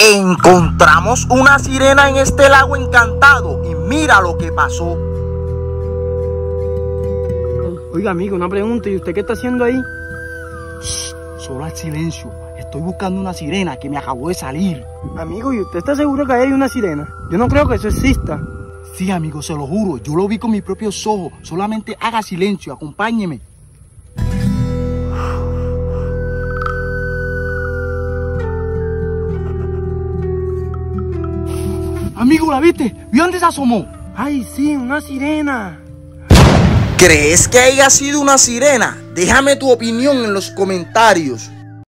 Encontramos una sirena en este lago encantado y mira lo que pasó. Oiga, amigo, una pregunta. ¿Y usted qué está haciendo ahí? Solo al silencio. Estoy buscando una sirena que me acabó de salir. Amigo, ¿y usted está seguro que ahí hay una sirena? Yo no creo que eso exista. Sí, amigo, se lo juro. Yo lo vi con mis propios ojos. Solamente haga silencio, acompáñeme. Amigo, ¿la viste? ¿Vio dónde se asomó? ¡Ay, sí, una sirena! ¿Crees que haya sido una sirena? Déjame tu opinión en los comentarios.